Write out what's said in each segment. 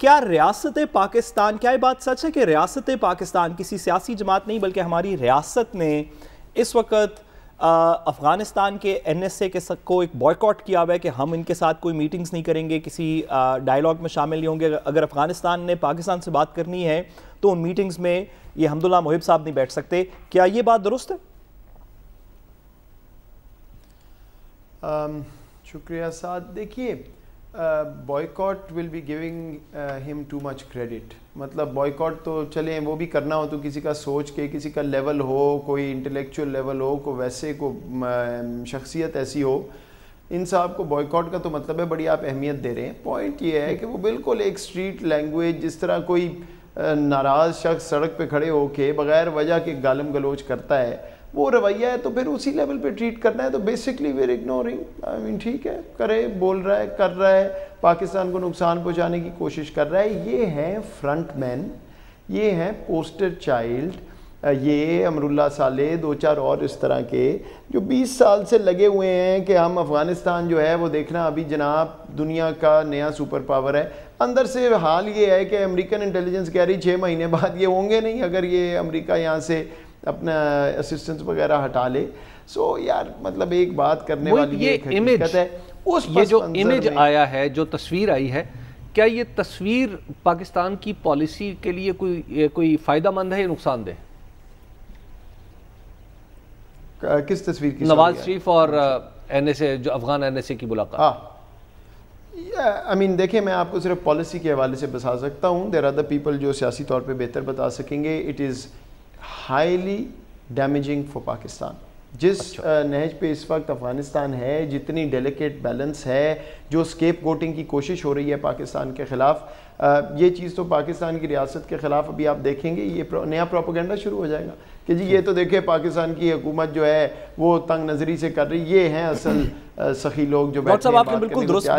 क्या रियासत पाकिस्तान, क्या ये बात सच है कि रियासत पाकिस्तान किसी सियासी जमात नहीं, बल्कि हमारी रियासत ने इस वक्त अफ़गानिस्तान के एन एस ए के को एक बॉयकॉट किया हुआ है कि हम इनके साथ कोई मीटिंग्स नहीं करेंगे, किसी डायलॉग में शामिल नहीं होंगे। अगर अफ़गानिस्तान ने पाकिस्तान से बात करनी है तो उन मीटिंग्स में ये हमदुल्ला मोहिब साहब नहीं बैठ सकते। क्या ये बात दुरुस्त है? शुक्रिया साद देखिए boycott will be giving him too much credit मतलब बॉयकॉट तो चले, वो भी करना हो तो किसी का सोच के, किसी का लेवल हो, कोई इंटेलेक्चुअल लेवल हो, को वैसे को शख्सियत ऐसी हो, इन साहब को बॉयकॉट का तो मतलब है, बड़ी आप अहमियत दे रहे हैं। पॉइंट ये है कि वो बिल्कुल एक स्ट्रीट लैंग्वेज जिस तरह कोई नाराज़ शख्स सड़क पे खड़े होके बगैर वजह के गालम गलोच करता है वो रवैया है तो फिर उसी लेवल पे ट्रीट करना है तो basically we're ignoring I mean ठीक है, करे, बोल रहा है, कर रहा है, पाकिस्तान को नुकसान पहुँचाने की कोशिश कर रहा है। ये हैं फ्रंट मैन ये हैं पोस्टर चाइल्ड ये अमरुल्ला साले दो चार और इस तरह के, जो 20 साल से लगे हुए हैं कि हम अफ़गानिस्तान जो है, वो देखना अभी जनाब दुनिया का नया सुपर पावर है। अंदर से हाल ये है कि अमेरिकन इंटेलिजेंस कह रही छः महीने बाद ये होंगे नहीं, अगर ये अमेरिका यहाँ से अपना असिस्टेंस वगैरह हटा ले। सो यार मतलब एक बात करने वाली ये इमेज है उस ये जो इमेज आया है जो तस्वीर आई है क्या ये तस्वीर पाकिस्तान की पॉलिसी के लिए कोई कोई फ़ायदा मंद है या नुकसानदेह किस तस्वीर की नवाज़ शरीफ और एन एस ए जो अफगान एन एस ए की मुलाकात। हाँ। आई मीन देखिए मैं आपको सिर्फ़ पॉलिसी के हवाले से बता सकता हूँ। देर आर द पीपल जो सियासी तौर पे बेहतर बता सकेंगे। It is highly damaging for Pakistan जिस अच्छा। नहज पे इस वक्त अफ़गानिस्तान है जितनी डेलिकेट बैलेंस है जो स्केप कोटिंग की कोशिश हो रही है पाकिस्तान के ख़िलाफ़ ये चीज़ तो पाकिस्तान की रियासत के ख़िलाफ़ अभी आप देखेंगे ये नया प्रोपोगंडा शुरू हो जाएगा कि जी ये तो देखिए पाकिस्तान की हुकूमत जो है वो तंग नज़री से कर रही ये हैं असल सखी लोग जो बैठे आपने बिल्कुल दुरुस्त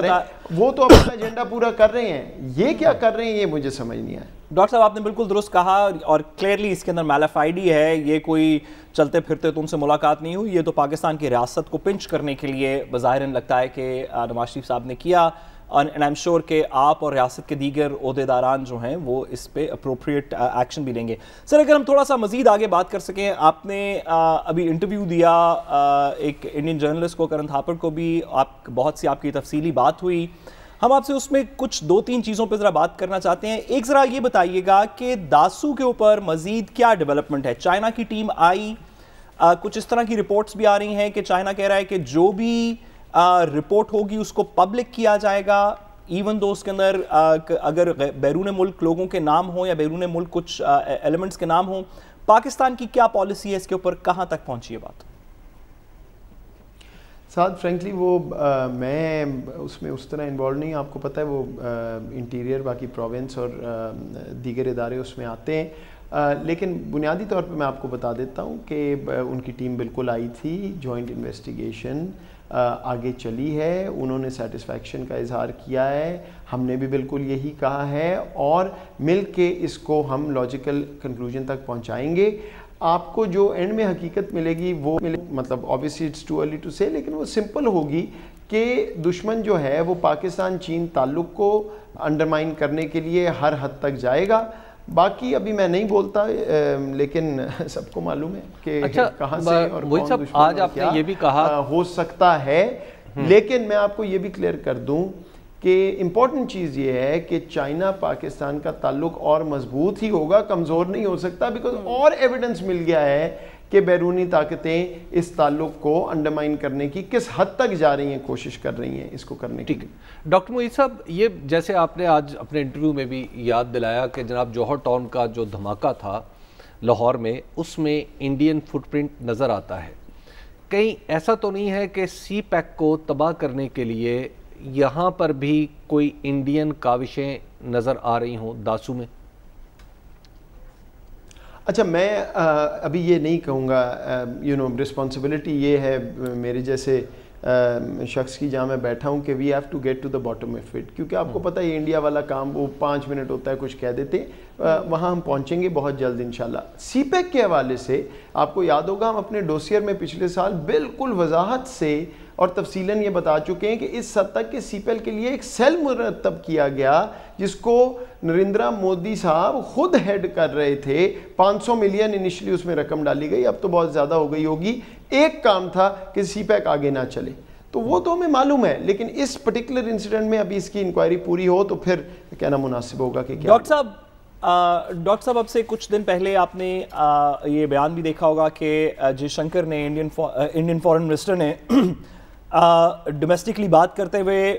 वो तो अपना एजेंडा पूरा कर रहे हैं। ये क्या कर रहे हैं ये मुझे समझ नहीं आया। डॉक्टर साहब आपने बिल्कुल दुरुस्त कहा और क्लियरली इसके अंदर मैलाफाइडी है ये कोई चलते फिरते तो उनसे मुलाकात नहीं हुई। ये तो पाकिस्तान की रियासत को पिंच करने के लिए बाहिर लगता है कि नवाज़ शरीफ साहब ने किया। एंड आई एम श्योर के आप और रियासत के दीगर अहदेदारान जो हैं वो इस पर अप्रोप्रिएट एक्शन भी लेंगे। सर अगर हम थोड़ा सा मजीद आगे बात कर सकें आपने uh, अभी इंटरव्यू दिया uh, एक इंडियन जर्नलिस्ट को करण थापड़ को भी आप बहुत सी आपकी तफसीली बात हुई। हम आपसे उसमें कुछ दो तीन चीज़ों पर ज़रा बात करना चाहते हैं। एक ज़रा ये बताइएगा कि दासू के ऊपर मजीद क्या डेवलपमेंट है? चाइना की टीम आई आ, uh, कुछ इस तरह की रिपोर्ट्स भी आ रही हैं कि चाइना कह रहा है कि जो भी रिपोर्ट होगी उसको पब्लिक किया जाएगा इवन दो उसके अंदर अगर बैरून मुल्क लोगों के नाम हो या बैरून मुल्क कुछ एलिमेंट्स के नाम हो पाकिस्तान की क्या पॉलिसी है इसके ऊपर कहाँ तक पहुँची है बात? साथ फ्रेंकली वो आ, मैं उसमें उस तरह इन्वॉल्व नहीं आपको पता है वो इंटीरियर बाकी प्रोविंस और दीगर इदारे उसमें आते हैं। आ, लेकिन बुनियादी तौर पे मैं आपको बता देता हूँ कि उनकी टीम बिल्कुल आई थी जॉइंट इन्वेस्टिगेशन आगे चली है, उन्होंने सेटिस्फैक्शन का इजहार किया है, हमने भी बिल्कुल यही कहा है और मिल के इसको हम लॉजिकल कंक्लूजन तक पहुंचाएँगे। आपको जो एंड में हकीकत मिलेगी, वो मिले मतलब obviously it's too early to say लेकिन वो सिंपल होगी कि दुश्मन जो है, वो पाकिस्तान चीन ताल्लुक़ को अंडरमाइन करने के लिए हर हद तक जाएगा। बाकी अभी मैं नहीं बोलता लेकिन सबको मालूम है कि अच्छा, कहाँ से और कौन सब आज आपने ये भी कहा हो सकता है हम्म। लेकिन मैं आपको ये भी क्लियर कर दूँ कि इंपॉर्टेंट चीज़ ये है कि चाइना पाकिस्तान का ताल्लुक और मज़बूत ही होगा कमज़ोर नहीं हो सकता बिकॉज़ हम्म। और एविडेंस मिल गया है कि बैरूनी ताकतें इस ताल्लुक को अंडरमाइन करने की किस हद तक जा रही हैं कोशिश कर रही हैं इसको करने की। ठीक डॉक्टर मोहित साहब ये जैसे आपने आज अपने इंटरव्यू में भी याद दिलाया कि जनाब जौहर टाउन का जो धमाका था लाहौर में उसमें इंडियन फुटप्रिंट नज़र आता है। कहीं ऐसा तो नहीं है कि सी पैक को तबाह करने के लिए यहाँ पर भी कोई इंडियन काविशें नज़र आ रही हों दासू में? अच्छा मैं आ, अभी ये नहीं कहूँगा यू नो रिस्पॉन्सिबिलिटी ये है मेरे जैसे आ, शख्स की जहाँ मैं बैठा हूँ कि we have to get to the bottom of it क्योंकि आपको हम्म। पता है इंडिया वाला काम वो पाँच मिनट होता है कुछ कह देते वहाँ हम पहुँचेंगे बहुत जल्द इन सी पैक के हवाले से आपको याद होगा हम अपने डोसियर में पिछले साल बिल्कुल वजाहत से और तफसीलन ये बता चुके हैं कि इस तक कि सीपेल के लिए एक सेल मुरतब किया गया जिसको नरेंद्र मोदी साहब खुद हेड कर रहे थे। 500 मिलियन इनिशियली उसमें रकम डाली गई अब तो बहुत ज़्यादा हो गई होगी। एक काम था कि सीपैक आगे ना चले। तो वो तो हमें मालूम है लेकिन इस पर्टिकुलर इंसिडेंट में अभी इसकी इंक्वायरी पूरी हो तो फिर कहना मुनासिब होगा कि क्या डॉक्टर साहब डॉक्टर साहब अब से कुछ दिन पहले आपने आ, ये बयान भी देखा होगा कि जयशंकर ने इंडियन फौ, इंडियन फॉरेन मिनिस्टर ने डोमेस्टिकली बात करते हुए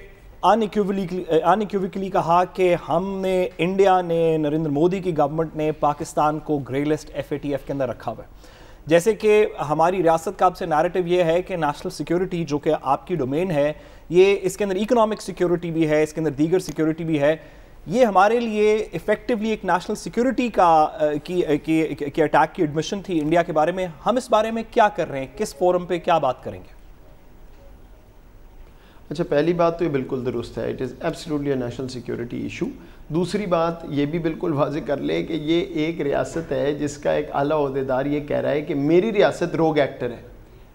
अनइक्विकली कहा कि हमने इंडिया ने नरेंद्र मोदी की गवर्नमेंट ने पाकिस्तान को ग्रे लिस्ट एफएटीएफ के अंदर रखा हुआ है। जैसे कि हमारी रियासत का आपसे नैरेटिव ये है कि नेशनल सिक्योरिटी जो कि आपकी डोमेन है ये इसके अंदर इकोनॉमिक सिक्योरिटी भी है इसके अंदर दीगर सिक्योरिटी भी है ये हमारे लिए इफेक्टिवली एक नेशनल सिक्योरिटी की की, की अटैक की एडमिशन थी इंडिया के बारे में। हम इस बारे में क्या कर रहे हैं? किस फोरम पे क्या बात करेंगे? अच्छा पहली बात तो ये बिल्कुल दुरुस्त है। It is absolutely a national security issue दूसरी बात ये भी बिल्कुल वाजे कर ले कि ये एक रियासत है जिसका एक आला अहदेदार ये कह रहा है कि मेरी रियासत रोग एक्टर है।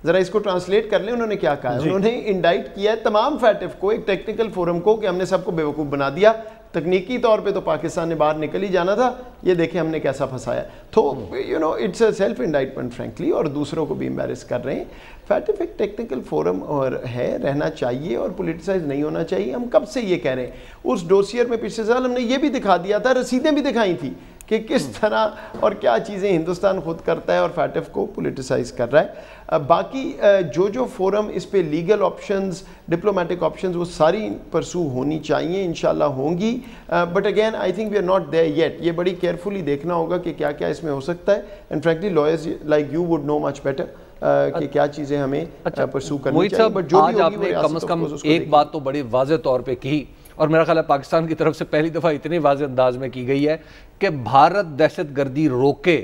ज़रा इसको ट्रांसलेट कर लें उन्होंने क्या कहा उन्होंने इंडाइट किया है तमाम फैटिफ को एक टेक्निकल फोरम को कि हमने सबको बेवकूफ़ बना दिया। तकनीकी तौर पे तो पाकिस्तान ने बाहर निकल ही जाना था। ये देखें हमने कैसा फंसाया। तो you know it's a self indictment frankly और दूसरों को भी एम्बेरस कर रहे हैं। फैटिफ एक टेक्निकल फोरम और है रहना चाहिए और पोलिटिसाइज नहीं होना चाहिए। हम कब से ये कह रहे हैं? उस डोसियर में पिछले साल हमने ये भी दिखा दिया था रसीदें भी दिखाई थी कि किस तरह और क्या चीज़ें हिंदुस्तान खुद करता है और फैटफ को पोलिटिसाइज कर रहा है। बाकी जो जो फोरम इस पर लीगल ऑप्शंस डिप्लोमेटिक ऑप्शंस वो सारी परसू होनी चाहिए इन होंगी। But again I think we are not there yet ये बड़ी केयरफुली देखना होगा कि क्या क्या इसमें हो सकता है। And frankly lawyers like you would know much better कि क्या चीज़ें हमें अच्छा, परसू करनी चाहिए बट जो भी आपने कम से कम एक बात तो बड़ी वाजे तौर पे की और मेरा ख्याल है पाकिस्तान की तरफ़ से पहली दफ़ा इतनी वाज अंदाज में की गई है कि भारत दहशत गर्दी रोके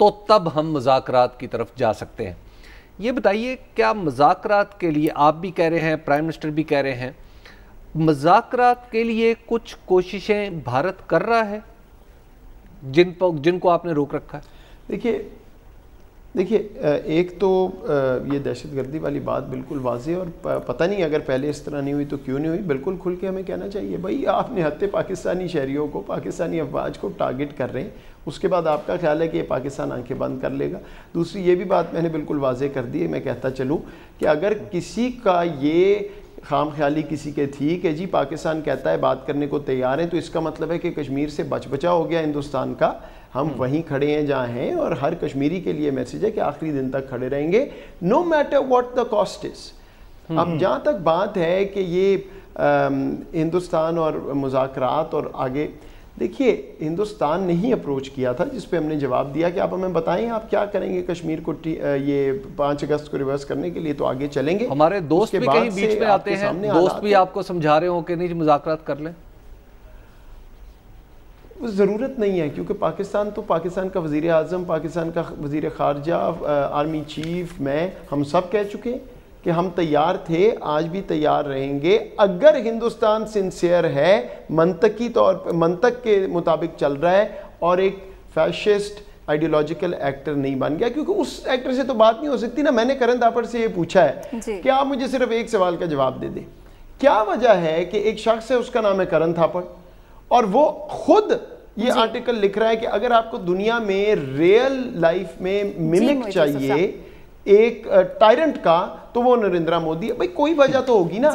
तो तब हम मुजाकरात की तरफ़ जा सकते हैं। ये बताइए क्या मुजाकरात के लिए आप भी कह रहे हैं प्राइम मिनिस्टर भी कह रहे हैं मुजाकरात के लिए कुछ कोशिशें भारत कर रहा है जिन पर जिनको आपने रोक रखा है? देखिए देखिए एक तो ये दहशत गर्दी वाली बात बिल्कुल वाजे और पता नहीं अगर पहले इस तरह नहीं हुई तो क्यों नहीं हुई। बिल्कुल खुल के हमें कहना चाहिए, भाई, आपने हत्ते पाकिस्तानी शहरीों को, पाकिस्तानी अफवाज को टारगेट कर रहे हैं। उसके बाद आपका ख्याल है कि ये पाकिस्तान आँखें बंद कर लेगा? दूसरी, ये भी बात मैंने बिल्कुल वाजे कर दी है। मैं कहता चलूँ कि अगर किसी का ये खाम ख्याली किसी के थी कि जी पाकिस्तान कहता है, बात करने को तैयार है तो इसका मतलब है कि कश्मीर से बच बचा हो गया हिंदुस्तान का। हम हम्म। वहीं खड़े हैं जहाँ हैं और हर कश्मीरी के लिए मैसेज है कि आखिरी दिन तक खड़े रहेंगे। No matter what the cost is अब हम्म। जहाँ तक बात है कि ये हिंदुस्तान और मुजाकरात और आगे देखिए हिंदुस्तान ने ही अप्रोच किया था जिस पे हमने जवाब दिया कि आप हमें बताएँ आप क्या करेंगे कश्मीर को ये पाँच अगस्त को रिवर्स करने के लिए तो आगे चलेंगे। हमारे दोस्त भी कहीं बीच में आते हैं। दोस्त भी आपको समझा रहे हो कि नहीं मुजाकरात कर लें। ज़रूरत नहीं है क्योंकि पाकिस्तान तो पाकिस्तान का वज़ी अजम पाकिस्तान का वज़ी ख़ारजा आर्मी चीफ मैं हम सब कह चुके कि हम तैयार थे आज भी तैयार रहेंगे। अगर हिंदुस्तान सिंसियर है मंतकी तौर पर मंतक के मुताबिक चल रहा है और एक फैशिस्ट आइडियोलॉजिकल एक्टर नहीं बन गया क्योंकि उस एक्टर से तो बात नहीं हो सकती ना। मैंने करण दापड़ से ये पूछा है कि आप मुझे सिर्फ़ एक सवाल का जवाब दे दें? क्या वजह है कि एक शख्स है उसका नाम है करण थापड़ और वो खुद ये आर्टिकल लिख रहा है कि अगर आपको दुनिया में रियल लाइफ में मिमिक चाहिए एक टायरेंट का तो वो नरेंद्र मोदी। भाई कोई वजह तो होगी ना।